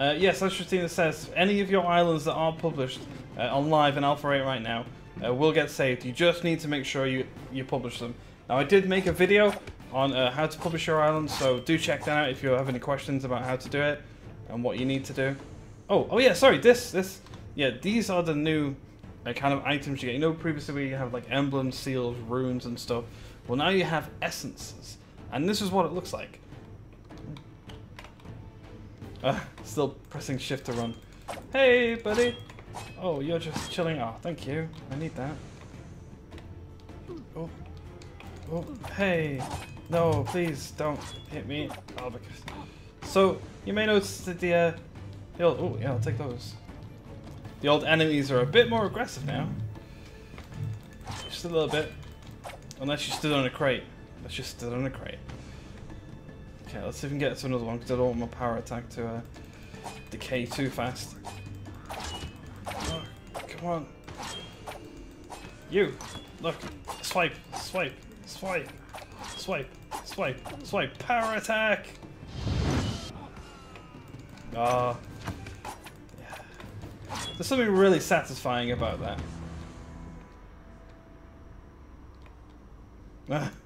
Uh, yes, as Christina says, any of your islands that are published uh, on live in Alpha 8 right now uh, will get saved. You just need to make sure you, you publish them. Now, I did make a video on uh, how to publish your island, so do check that out if you have any questions about how to do it and what you need to do. Oh, oh yeah, sorry, this, this, yeah, these are the new uh, kind of items you get. You know, previously we have like emblems, seals, runes, and stuff. Well, now you have essences, and this is what it looks like. Uh, still pressing shift to run. Hey, buddy. Oh, you're just chilling. Oh, thank you. I need that. Oh. Oh, hey. No, please don't hit me. Oh, because... So, you may notice that the, uh, the old... Oh, yeah, I'll take those. The old enemies are a bit more aggressive now. Just a little bit. Unless you stood on a crate. Let's just stood on a crate. Okay, let's see if we can get to another one, because I don't want my power attack to uh, decay too fast. Oh, come on. You! Look! Swipe! Swipe! Swipe! Swipe! Swipe! Swipe! Power attack! Ah. yeah. There's something really satisfying about that.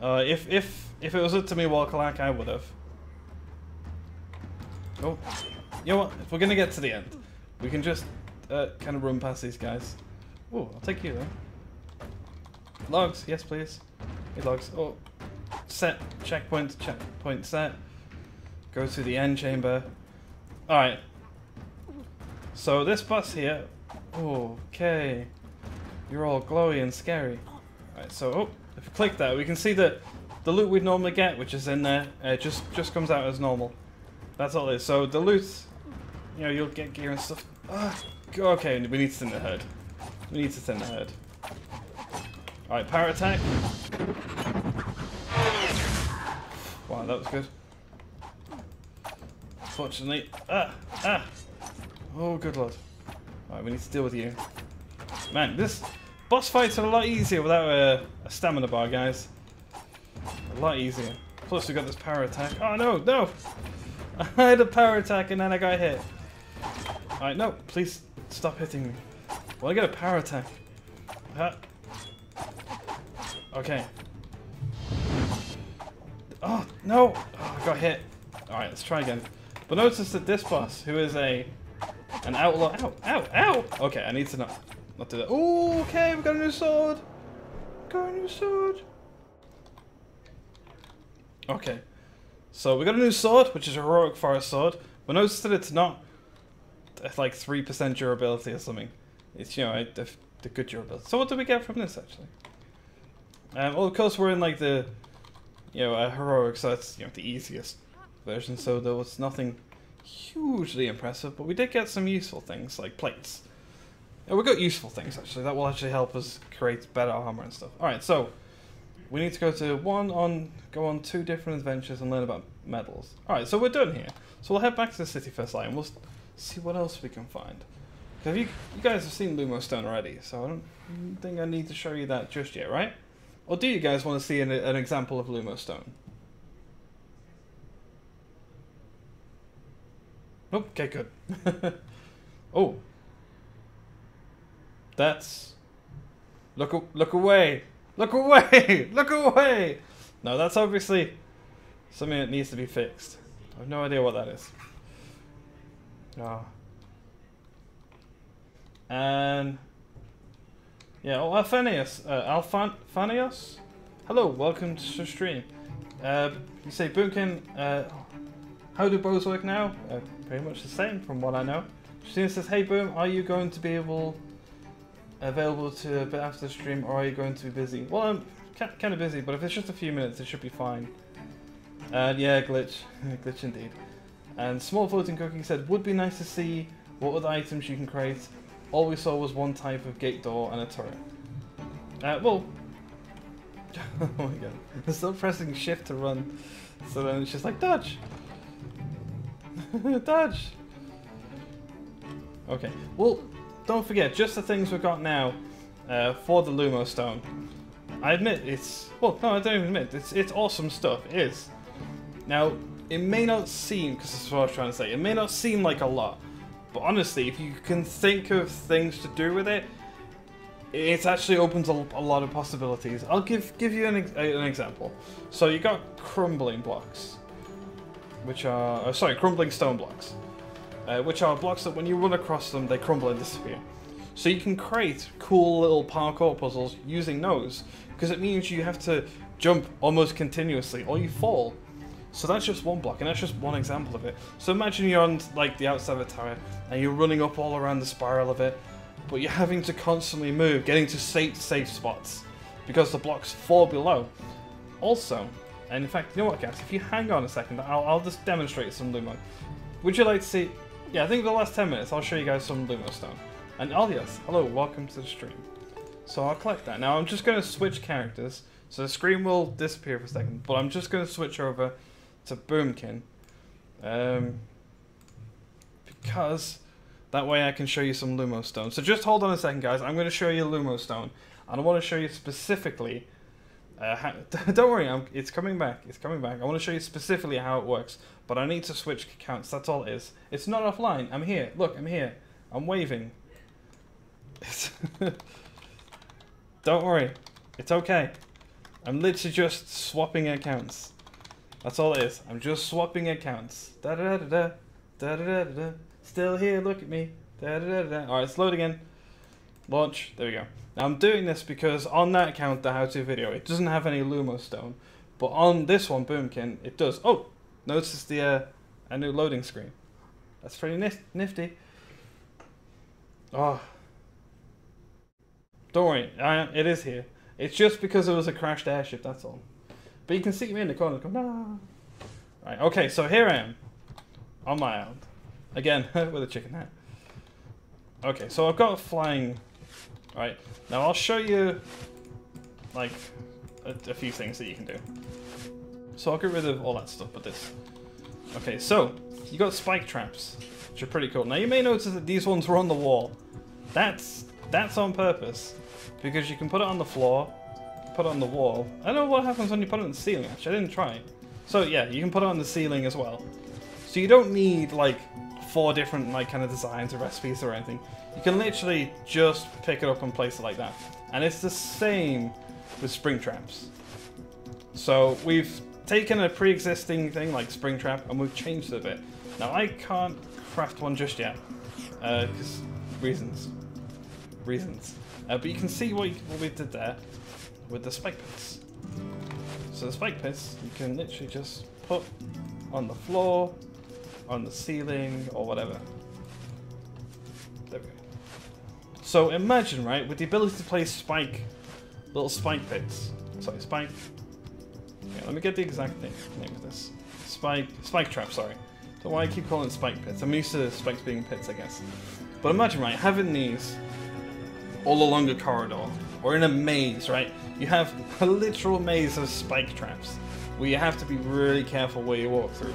Uh, if if if it was up to me, Walkalak, I would have. Oh, you know what? If we're gonna get to the end, we can just uh, kind of run past these guys. Oh, I'll take you then. Logs, yes please. Hey logs. Oh, set checkpoint. Checkpoint set. Go to the end chamber. All right. So this bus here. Okay. You're all glowy and scary. All right. So oh. If we click that, we can see that the loot we'd normally get, which is in there, uh, just just comes out as normal. That's all it is. So the loot, you know, you'll get gear and stuff. Ah, okay, we need to thin the herd. We need to thin the herd. Alright, power attack. Wow, that was good. Fortunately, ah, ah. Oh, good lord. Alright, we need to deal with you. Man, this Boss fights are a lot easier without a, a stamina bar, guys. A lot easier. Plus, we got this power attack. Oh, no, no! I had a power attack and then I got hit. Alright, no, please stop hitting me. Well, I got a power attack. Uh, okay. Oh, no! Oh, I got hit. Alright, let's try again. But notice that this boss, who is a an outlaw... Ow, ow, ow! Okay, I need to know. Not do that. Oh, okay, we got a new sword. Got a new sword. Okay. So we got a new sword, which is a heroic forest sword. But notice that it's not it's like 3% durability or something. It's, you know, the, the good durability. So what do we get from this, actually? Um, well, of course, we're in, like, the, you know, a heroic, so that's, you know, the easiest version. So there was nothing hugely impressive, but we did get some useful things, like plates. Yeah, we got useful things actually. That will actually help us create better armor and stuff. All right, so we need to go to one on go on two different adventures and learn about medals. All right, so we're done here. So we'll head back to the city first light and we'll see what else we can find. Because you you guys have seen Lumo Stone already, so I don't think I need to show you that just yet, right? Or do you guys want to see an, an example of Lumo Stone? Okay, good. oh, that's... Look, look away! Look away! look away! No, that's obviously something that needs to be fixed. I have no idea what that is. Oh. And... Yeah, oh, Alphanius. Uh, Alphanios? Hello, welcome to the stream. Uh, you say, Boomkin, uh, how do bows work now? Uh, pretty much the same from what I know. Christina says, hey Boom, are you going to be able available to a bit after the stream, or are you going to be busy? Well, I'm kind of busy, but if it's just a few minutes, it should be fine. And yeah, glitch. glitch indeed. And Small Floating Cookie said, would be nice to see what other items you can create. All we saw was one type of gate door and a turret. Uh, well... oh my god. I'm still pressing shift to run. So then it's just like, dodge! dodge! Okay, well, don't forget, just the things we've got now uh, for the Lumo Stone. I admit it's well, no, I don't even admit it's it's awesome stuff. It is. Now, it may not seem, because that's what I was trying to say, it may not seem like a lot, but honestly, if you can think of things to do with it, it actually opens a, a lot of possibilities. I'll give give you an, an example. So you got crumbling blocks, which are uh, sorry, crumbling stone blocks, uh, which are blocks that when you run across them, they crumble and disappear. So you can create cool little parkour puzzles using those, because it means you have to jump almost continuously, or you fall. So that's just one block, and that's just one example of it. So imagine you're on like the outside of a tower, and you're running up all around the spiral of it, but you're having to constantly move, getting to safe safe spots, because the blocks fall below. Also, and in fact, you know what, guys? If you hang on a second, I'll, I'll just demonstrate some Lumo. Would you like to see? Yeah, I think the last 10 minutes, I'll show you guys some Lumo stone. And yes, hello, welcome to the stream. So I'll collect that. Now I'm just going to switch characters. So the screen will disappear for a second, but I'm just going to switch over to Boomkin. Um, because that way I can show you some Lumo Stone. So just hold on a second, guys. I'm going to show you Lumo Stone. And I want to show you specifically... Uh, don't worry, I'm, it's coming back. It's coming back. I want to show you specifically how it works. But I need to switch accounts. That's all it is. It's not offline. I'm here. Look, I'm here. I'm waving. don't worry. It's okay. I'm literally just swapping accounts. That's all it is. I'm just swapping accounts. Da da da da da da da da. Still here. Look at me. Da da da da. All right, it's load again. Launch. There we go. Now I'm doing this because on that account, the how-to video, it doesn't have any Lumo stone, but on this one, Boomkin, it does. Oh, notice the uh, a new loading screen. That's pretty nif nifty. Oh, don't worry, I, it is here. It's just because it was a crashed airship. That's all. But you can see me in the corner. Come on. Right. Okay. So here I am, on my island, again with a chicken hat. Okay. So I've got a flying. Right. Now I'll show you, like, a, a few things that you can do. So I'll get rid of all that stuff but this. Okay. So you got spike traps, which are pretty cool. Now you may notice that these ones were on the wall. That's that's on purpose because you can put it on the floor put it on the wall. I don't know what happens when you put it on the ceiling, actually. I didn't try. So yeah, you can put it on the ceiling as well. So you don't need like four different like kind of designs or recipes or anything. You can literally just pick it up and place it like that. And it's the same with spring traps. So we've taken a pre-existing thing like spring trap and we've changed it a bit. Now I can't craft one just yet because uh, reasons, reasons. Uh, but you can see what, what we did there with the spike pits. So the spike pits you can literally just put on the floor, on the ceiling, or whatever. There we go. So imagine, right, with the ability to place spike, little spike pits. Sorry, spike. Okay, let me get the exact name, name of this. Spike, spike trap, sorry. So why I keep calling it spike pits. I'm used to spikes being pits, I guess. But imagine, right, having these all along a corridor, or in a maze, right? You have a literal maze of spike traps where you have to be really careful where you walk through.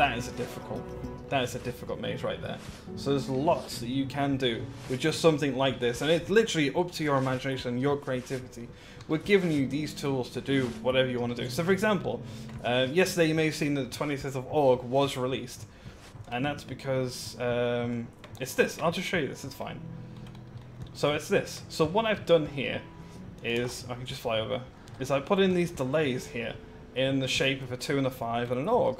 That is a difficult, that is a difficult maze right there. So there's lots that you can do with just something like this, and it's literally up to your imagination your creativity. We're giving you these tools to do whatever you want to do. So for example, uh, yesterday you may have seen that the 25th of Aug was released, and that's because um, it's this. I'll just show you this, it's fine. So it's this. So what I've done here is, I can just fly over, is I put in these delays here in the shape of a 2 and a 5 and an Aug.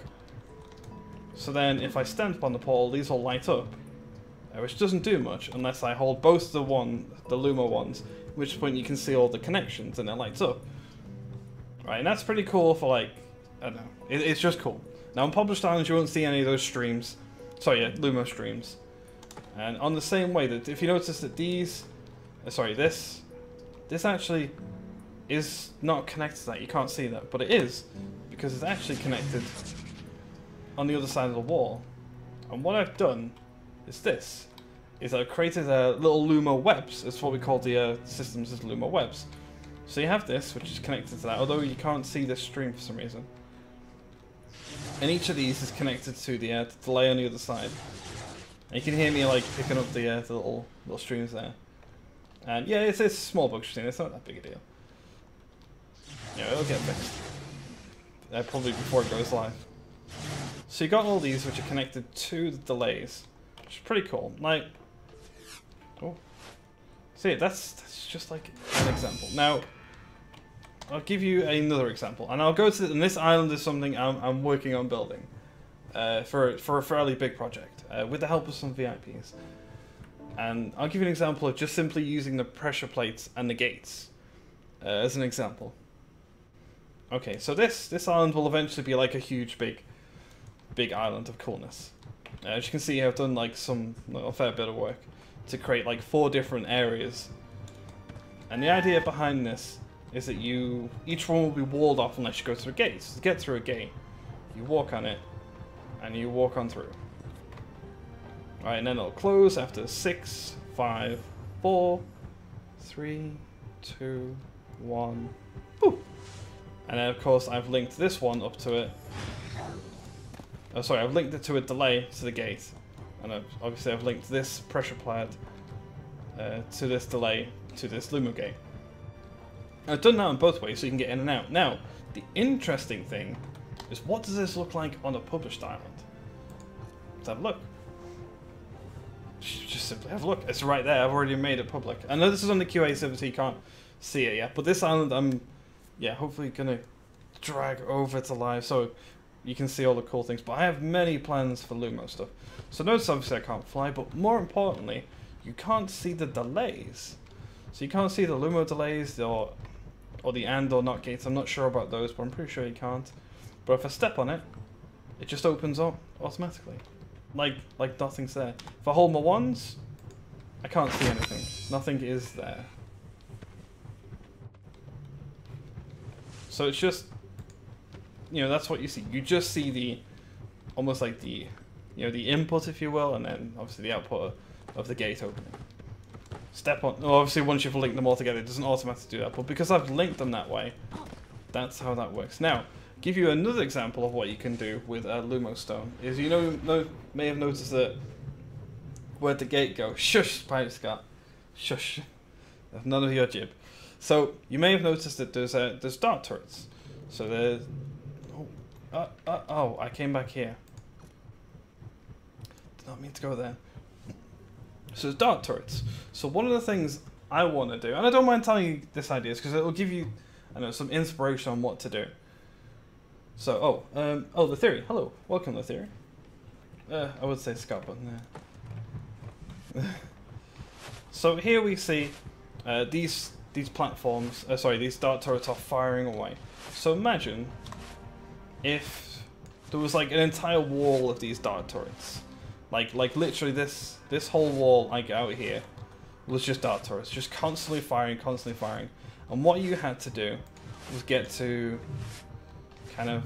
So then if I stamp on the pole, these will light up, uh, which doesn't do much unless I hold both the one, the Lumo ones, at which point you can see all the connections and it lights up. Right, and that's pretty cool for like, I don't know, it, it's just cool. Now on published islands you won't see any of those streams, sorry, yeah, Lumo streams. And on the same way that if you notice that these, uh, sorry, this this actually is not connected to that. You can't see that, but it is because it's actually connected on the other side of the wall. And what I've done is this: is I've created a little Lumo webs. It's what we call the uh, systems as Lumo webs. So you have this, which is connected to that, although you can't see this stream for some reason. And each of these is connected to the, uh, delay on the other side. And you can hear me like picking up the, uh, the little little streams there. And yeah, it's, it's a small bug stream, it's not that big a deal. Yeah, it'll get fixed. Uh, probably before it goes live. So you got all these which are connected to the delays, which is pretty cool. Like, oh, see, that's that's just like an example. Now, I'll give you another example, and I'll go to and this island is something I'm, I'm working on building uh, for for a fairly big project uh, with the help of some VIPs. And I'll give you an example of just simply using the pressure plates and the gates uh, as an example. Okay, so this this island will eventually be like a huge, big, big island of coolness. Uh, as you can see, I've done like some a fair bit of work to create like four different areas. And the idea behind this is that you each one will be walled off unless you go through a gate. So to get through a gate, you walk on it, and you walk on through. Alright, and then it'll close after six, five, four, three, two, one. Boop. And then of course I've linked this one up to it. Oh, sorry, I've linked it to a delay to the gate. And I've, obviously I've linked this pressure pad uh, to this delay to this Lumo gate. I've done that in both ways so you can get in and out. Now, the interesting thing is what does this look like on a published island? Let's have a look. Just simply have a look. It's right there. I've already made it public. I know this is on the QA server so you can't see it yet, but this island I'm yeah, hopefully gonna drag over to live so you can see all the cool things. But I have many plans for Lumo stuff. So notice obviously I can't fly, but more importantly, you can't see the delays. So you can't see the Lumo delays or or the and or not gates. I'm not sure about those, but I'm pretty sure you can't. But if I step on it, it just opens up automatically. Like like nothing's there. If I hold my ones, I can't see anything. Nothing is there. So it's just, you know, that's what you see. You just see the, almost like the, you know, the input, if you will, and then obviously the output of the gate opening. Step on, obviously once you've linked them all together, it doesn't automatically do that, but because I've linked them that way, that's how that works. Now, give you another example of what you can do with a Lumo Stone, is you know, may have noticed that where'd the gate go? Shush, Pirate Scott. Shush. None of your jib. So you may have noticed that there's a, there's dart turrets. So there's uh, uh, oh I came back here. Did not mean to go there. So there's dart turrets. So one of the things I want to do, and I don't mind telling you this idea, because it will give you, I know, some inspiration on what to do. So oh um, oh the theory. Hello, welcome the theory. Uh, I would say Scott, but nah. so here we see uh, these these platforms, uh, sorry, these dart turrets are firing away. So imagine if there was like an entire wall of these dart turrets. Like, like literally this, this whole wall, like out here, was just dart turrets, just constantly firing, constantly firing. And what you had to do was get to kind of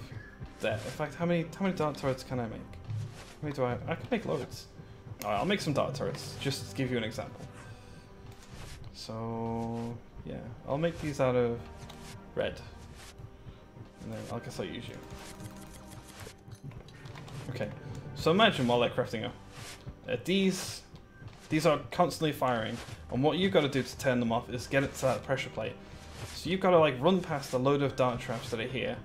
there. In fact, how many, how many dart turrets can I make? How many do I, I can make loads. Right, I'll make some dart turrets, just to give you an example. So, yeah, I'll make these out of red. And then I guess I'll use you. Okay, so imagine while they're crafting up. Uh, these these are constantly firing, and what you've got to do to turn them off is get it to that pressure plate. So you've got to like run past a load of dart traps that are here,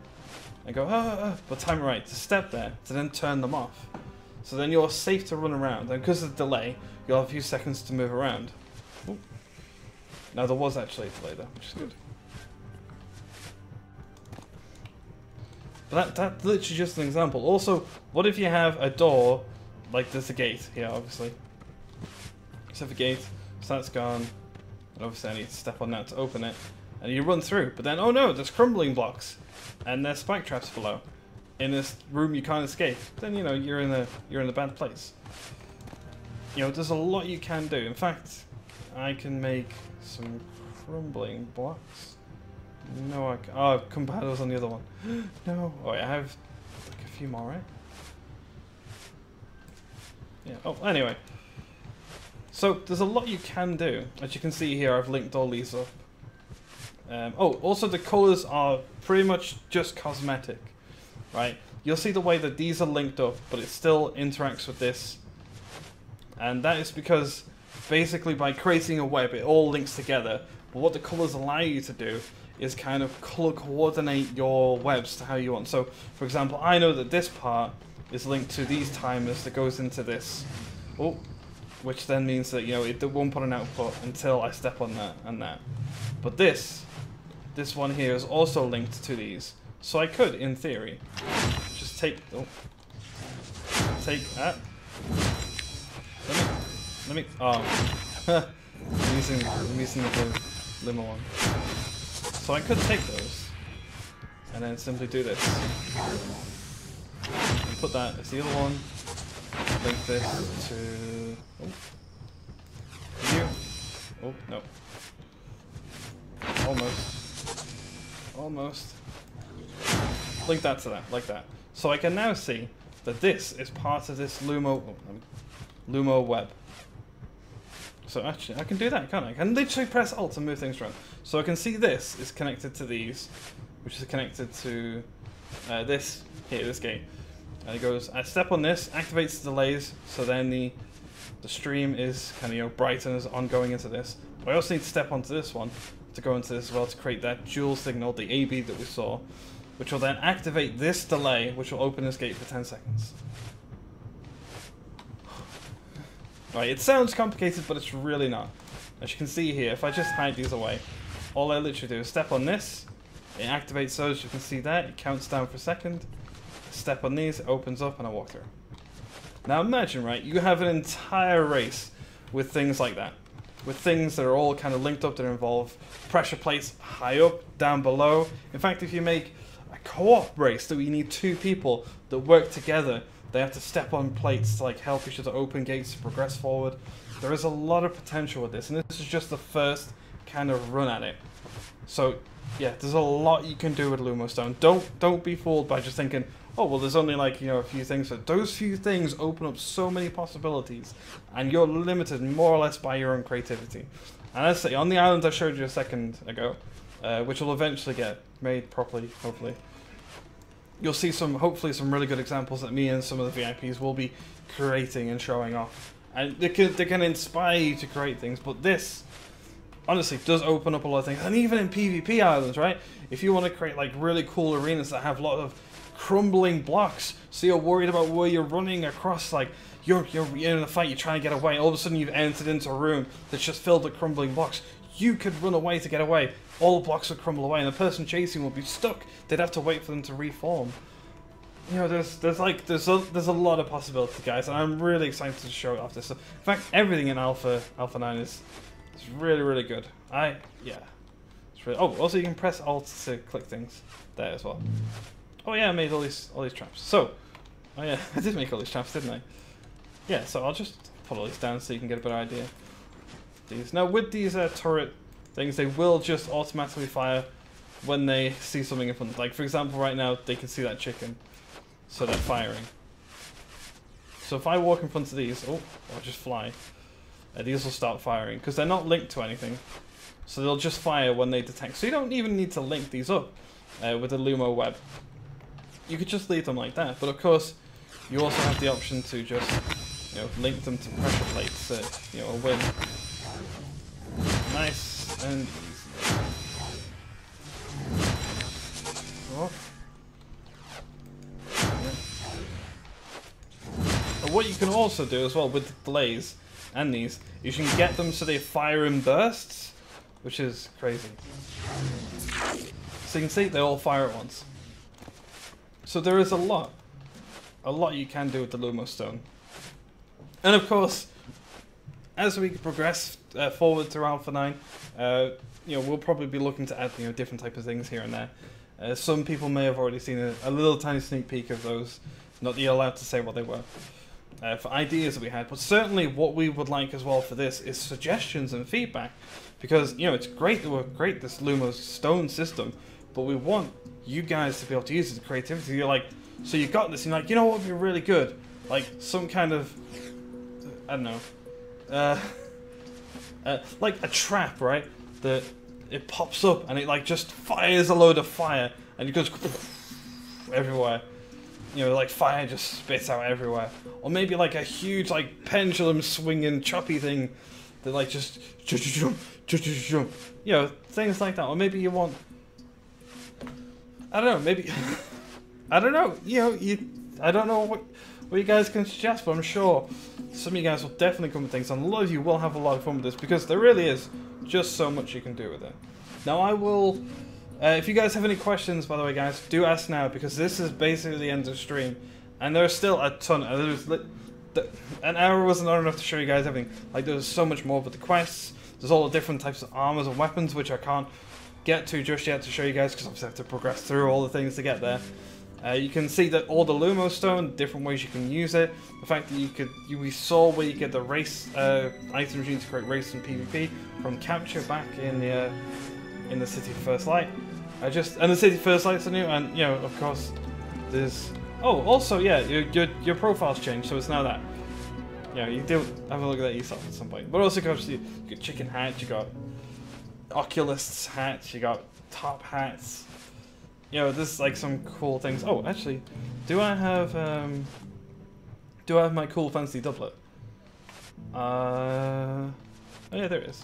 and go, ah, ah, ah, but time right to step there to then turn them off. So then you're safe to run around, and because of the delay, you'll have a few seconds to move around. Ooh. Now there was actually a delay there, which is good. But that, that's literally just an example. Also, what if you have a door, like there's a gate here, obviously. So a gate, so that's gone. And obviously I need to step on that to open it. And you run through, but then, oh no, there's crumbling blocks. And there's spike traps below. In this room you can't escape. Then, you know, you're in a, you're in a bad place. You know, there's a lot you can do. In fact, I can make some crumbling blocks. No, I can Oh, compatibles on the other one. no. Oh, I have like a few more, right? Yeah. Oh, anyway. So, there's a lot you can do. As you can see here, I've linked all these up. Um, oh, also the colors are pretty much just cosmetic, right? You'll see the way that these are linked up, but it still interacts with this. And that is because basically by creating a web, it all links together. But what the colors allow you to do is kind of coordinate your webs to how you want. So, for example, I know that this part is linked to these timers that goes into this. Oh, which then means that you know it won't put an output until I step on that and that. But this, this one here is also linked to these, so I could, in theory, just take oh, take that. Let me, let me. Oh, I'm using I'm using the Lumo one. So I could take those and then simply do this. And put that as the other one. Link this to oh. you. Oh no. Almost. Almost. Link that to that, like that. So I can now see that this is part of this Lumo oh, Lumo web. So actually, I can do that, can't I? I can literally press Alt to move things around. So I can see this is connected to these, which is connected to uh, this here, this gate. And it goes, I step on this, activates the delays, so then the the stream is kind of you know bright and is ongoing into this. But I also need to step onto this one to go into this as well to create that dual signal, the AB that we saw, which will then activate this delay, which will open this gate for 10 seconds. Right, it sounds complicated, but it's really not. As you can see here, if I just hide these away, all I literally do is step on this, it activates those, you can see that, it counts down for a second, step on these, it opens up, and I walk through. Now imagine, right, you have an entire race with things like that. With things that are all kind of linked up that involve pressure plates high up, down below. In fact, if you make a co-op race that we need two people that work together, they have to step on plates to like help each other open gates to progress forward. There is a lot of potential with this, and this is just the first kind of run at it. So yeah, there's a lot you can do with Lumostone. Don't don't be fooled by just thinking, oh well, there's only like you know a few things. But those few things open up so many possibilities, and you're limited more or less by your own creativity. And I say on the island I showed you a second ago, uh, which will eventually get made properly, hopefully. You'll see some, hopefully, some really good examples that me and some of the VIPs will be creating and showing off. And they can they can inspire you to create things, but this honestly does open up a lot of things. And even in PvP islands, right? If you want to create like really cool arenas that have a lot of crumbling blocks, so you're worried about where you're running across, like you're you're in a fight, you're trying to get away, all of a sudden you've entered into a room that's just filled with crumbling blocks. You could run away to get away. All blocks would crumble away, and the person chasing would be stuck. They'd have to wait for them to reform. You know, there's there's like there's a there's a lot of possibility, guys, and I'm really excited to show it off this. So, in fact, everything in Alpha Alpha Nine is it's really, really good. I, yeah. It's really, oh, also you can press Alt to click things there as well. Oh yeah, I made all these, all these traps. So, oh yeah, I did make all these traps, didn't I? Yeah, so I'll just put all these down so you can get a better idea. Now with these uh, turret things, they will just automatically fire when they see something in front. Like for example, right now they can see that chicken, so they're firing. So if I walk in front of these, oh, I'll just fly uh, these will start firing because they're not linked to anything. So they'll just fire when they detect. So you don't even need to link these up uh, with the Lumo web. You could just leave them like that. But of course, you also have the option to just you know link them to pressure plates you know win. Nice and easy. Oh. Yeah. what you can also do as well with the delays and these, you can get them so they fire in bursts, which is crazy. So you can see they all fire at once. So there is a lot, a lot you can do with the Lumo Stone. And of course, as we progress uh, forward through Alpha 9, uh, you know, we'll probably be looking to add, you know, different type of things here and there. Uh, some people may have already seen a, a, little tiny sneak peek of those, not that you're allowed to say what they were uh, for ideas that we had. But certainly, what we would like as well for this is suggestions and feedback, because you know it's great that we're great this Lumos Stone system, but we want you guys to be able to use it. The creativity. You're like, so you got this. And you're like, you know what would be really good, like some kind of, I don't know, uh, uh, like a trap, right? That it pops up and it like just fires a load of fire and it goes everywhere you know, like fire just spits out everywhere. Or maybe like a huge like pendulum swinging choppy thing that like just you know, things like that. Or maybe you want I don't know, maybe I don't know, you know, you I don't know what what you guys can suggest, but I'm sure some of you guys will definitely come with things, and a lot of you will have a lot of fun with this because there really is just so much you can do with it. Now I will. Uh, if you guys have any questions, by the way, guys, do ask now because this is basically the end of the stream, and there's still a ton. Uh, li- the, an hour wasn't long enough to show you guys everything. Like there's so much more with the quests. There's all the different types of armors and weapons which I can't get to just yet to show you guys because I have to progress through all the things to get there. Uh, you can see that all the Lumo Stone, different ways you can use it. The fact that you could, you, we saw where you get the race uh, item machine to create race and PvP from capture back in the uh, in the City of First Light. I just and the City First Light's are new, and you know of course there's oh also yeah your your, your profile's changed, so it's now that. Yeah, you do have a look at that yourself at some point. But also, you, you got chicken hats, you got Oculus hats, you got top hats. You know, this is like some cool things. Oh, actually, do I have um, do I have my cool fancy doublet? Uh, oh yeah, there it is.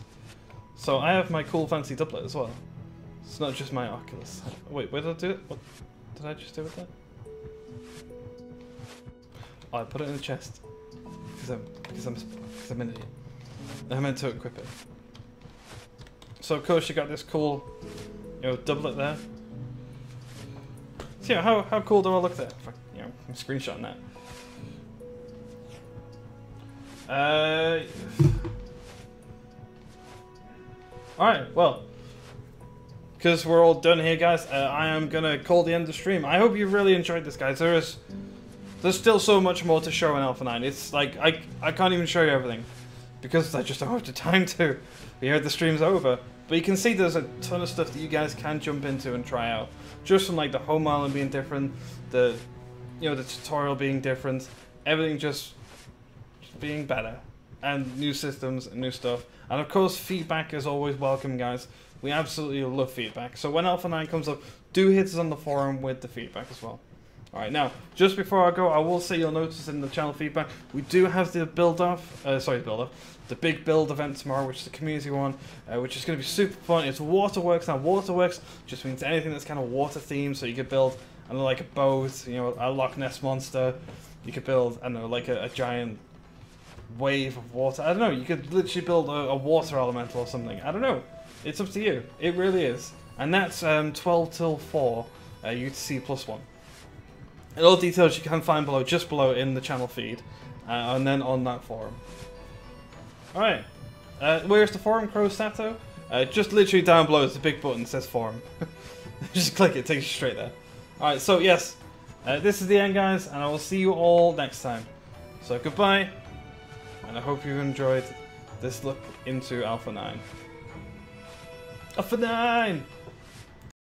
So I have my cool fancy doublet as well. It's not just my Oculus. Wait, where did I do it? What did I just do with that? Oh, I put it in the chest because I'm because I'm because I'm an idiot. I meant to equip it. So of course you got this cool, you know, doublet there. So yeah, how how cool do I look there? I, you know, I'm screenshotting that. Uh. All right, well, because we're all done here, guys, uh, I am gonna call the end of the stream. I hope you really enjoyed this, guys. There is, there's still so much more to show in Alpha 9. It's like, I, I can't even show you everything, because I just don't have the time to. Here, the stream's over. But you can see there's a ton of stuff that you guys can jump into and try out. Just from like the home island being different, the, you know, the tutorial being different, everything just, being better. And new systems and new stuff. And of course, feedback is always welcome, guys. We absolutely love feedback. So when Alpha 9 comes up, do hit us on the forum with the feedback as well. Alright, now, just before I go, I will say you'll notice in the channel feedback, we do have the build-off, uh, sorry, build-off, the big build event tomorrow, which is the community one, uh, which is going to be super fun. It's Waterworks. Now, Waterworks just means anything that's kind of water themed, so you could build, know, like a boat, you know, a Loch Ness monster. You could build, I don't know, like a, a giant wave of water. I don't know, you could literally build a, a, water elemental or something. I don't know. It's up to you. It really is. And that's um, 12 till 4, uh, UTC plus 1. And all details you can find below, just below in the channel feed, uh, and then on that forum. Alright. Uh, where's the forum, Crow Sato? Uh, just literally down below is the big button that says forum. just click it, takes you straight there. Alright, so yes, uh, this is the end, guys, and I will see you all next time. So goodbye, and I hope you enjoyed this look into Alpha 9. Alpha 9!